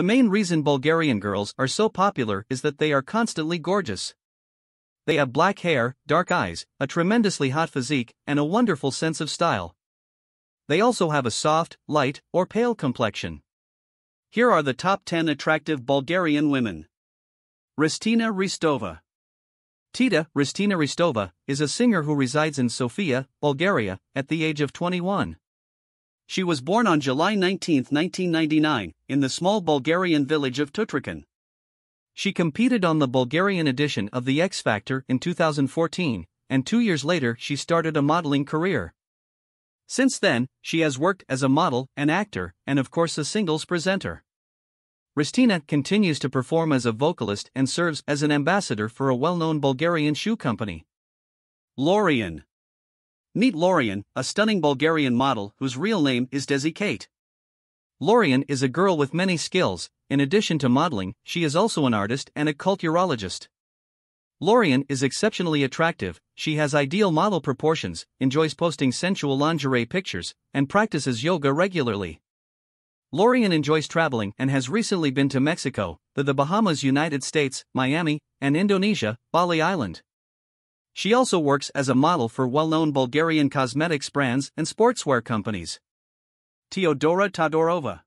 The main reason Bulgarian girls are so popular is that they are constantly gorgeous. They have black hair, dark eyes, a tremendously hot physique, and a wonderful sense of style. They also have a soft, light, or pale complexion. Here are the top 10 attractive Bulgarian women. Ristina Ristova. Tita Ristina Ristova is a singer who resides in Sofia, Bulgaria, at the age of 21. She was born on July 19, 1999, in the small Bulgarian village of Tutrakan. She competed on the Bulgarian edition of The X Factor in 2014, and two years later she started a modeling career. Since then, she has worked as a model, an actor, and of course a singles presenter. Ristina continues to perform as a vocalist and serves as an ambassador for a well known Bulgarian shoe company. Lorian. Meet Lorian, a stunning Bulgarian model whose real name is Desi Kate. Lorian is a girl with many skills, in addition to modeling, she is also an artist and a culturologist. Lorian is exceptionally attractive, she has ideal model proportions, enjoys posting sensual lingerie pictures, and practices yoga regularly. Lorian enjoys traveling and has recently been to Mexico, the, the Bahamas, United States, Miami, and Indonesia, Bali Island. She also works as a model for well known Bulgarian cosmetics brands and sportswear companies. Teodora Todorova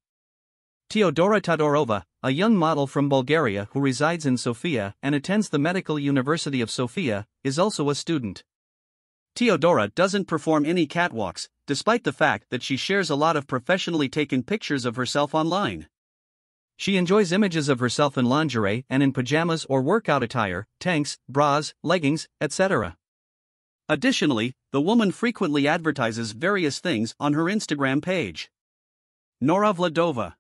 Teodora Todorova, a young model from Bulgaria who resides in Sofia and attends the Medical University of Sofia, is also a student. Teodora doesn't perform any catwalks, despite the fact that she shares a lot of professionally taken pictures of herself online. She enjoys images of herself in lingerie and in pajamas or workout attire, tanks, bras, leggings, etc. Additionally, the woman frequently advertises various things on her Instagram page. Nora Vladova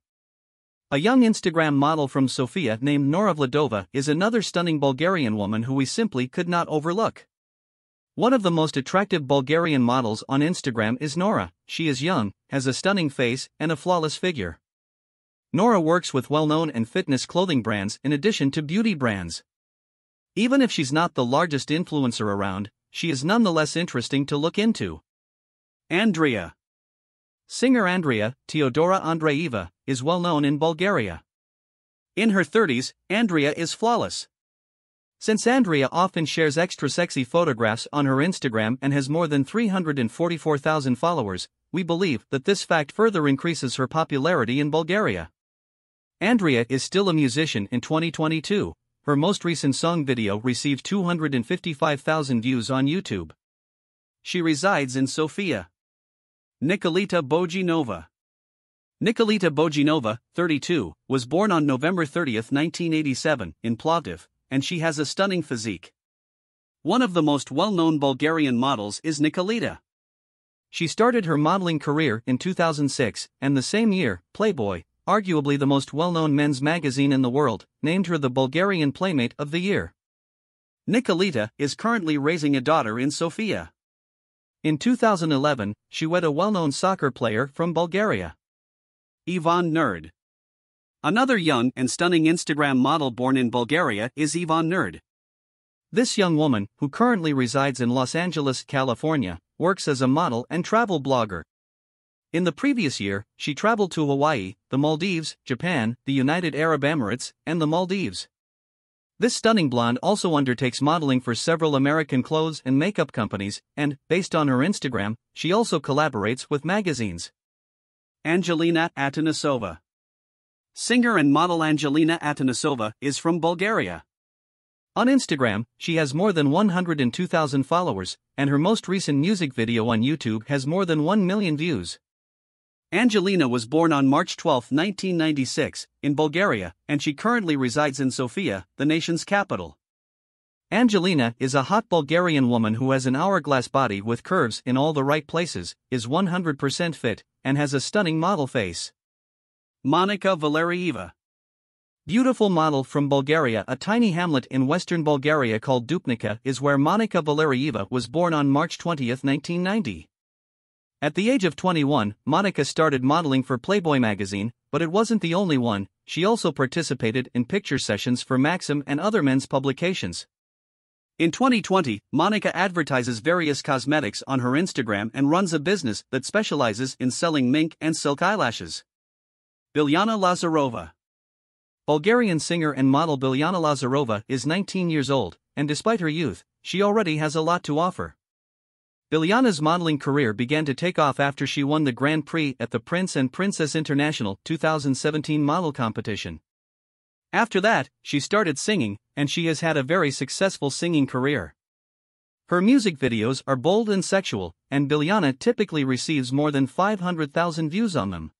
a young Instagram model from Sofia named Nora Vladova is another stunning Bulgarian woman who we simply could not overlook. One of the most attractive Bulgarian models on Instagram is Nora. She is young, has a stunning face, and a flawless figure. Nora works with well known and fitness clothing brands in addition to beauty brands. Even if she's not the largest influencer around, she is nonetheless interesting to look into. Andrea Singer Andrea, Teodora Andreeva, is well known in Bulgaria. In her 30s, Andrea is flawless. Since Andrea often shares extra sexy photographs on her Instagram and has more than 344,000 followers, we believe that this fact further increases her popularity in Bulgaria. Andrea is still a musician in 2022. Her most recent song video received 255,000 views on YouTube. She resides in Sofia. Nikolita Bojinova. Nikolita Bojinova, 32, was born on November 30, 1987, in Plovdiv, and she has a stunning physique. One of the most well known Bulgarian models is Nikolita. She started her modeling career in 2006, and the same year, Playboy, arguably the most well known men's magazine in the world, named her the Bulgarian Playmate of the Year. Nikolita is currently raising a daughter in Sofia. In 2011, she wed a well known soccer player from Bulgaria. Ivan Nerd. Another young and stunning Instagram model born in Bulgaria is Ivan Nerd. This young woman, who currently resides in Los Angeles, California, works as a model and travel blogger. In the previous year, she traveled to Hawaii, the Maldives, Japan, the United Arab Emirates, and the Maldives. This stunning blonde also undertakes modeling for several American clothes and makeup companies, and, based on her Instagram, she also collaborates with magazines. Angelina Atanasova Singer and model Angelina Atanasova is from Bulgaria. On Instagram, she has more than 102,000 followers, and her most recent music video on YouTube has more than 1 million views. Angelina was born on March 12, 1996, in Bulgaria, and she currently resides in Sofia, the nation's capital. Angelina is a hot Bulgarian woman who has an hourglass body with curves in all the right places, is 100% fit, and has a stunning model face. Monica Valerieva. Beautiful model from Bulgaria, a tiny hamlet in western Bulgaria called Dupnica is where Monica Valerieva was born on March 20, 1990. At the age of 21, Monica started modeling for Playboy magazine, but it wasn't the only one, she also participated in picture sessions for Maxim and other men's publications. In 2020, Monica advertises various cosmetics on her Instagram and runs a business that specializes in selling mink and silk eyelashes. Bilyana Lazarova Bulgarian singer and model Bilyana Lazarova is 19 years old, and despite her youth, she already has a lot to offer. Bilyana's modeling career began to take off after she won the Grand Prix at the Prince and Princess International 2017 model competition. After that, she started singing, and she has had a very successful singing career. Her music videos are bold and sexual, and Bilyana typically receives more than 500,000 views on them.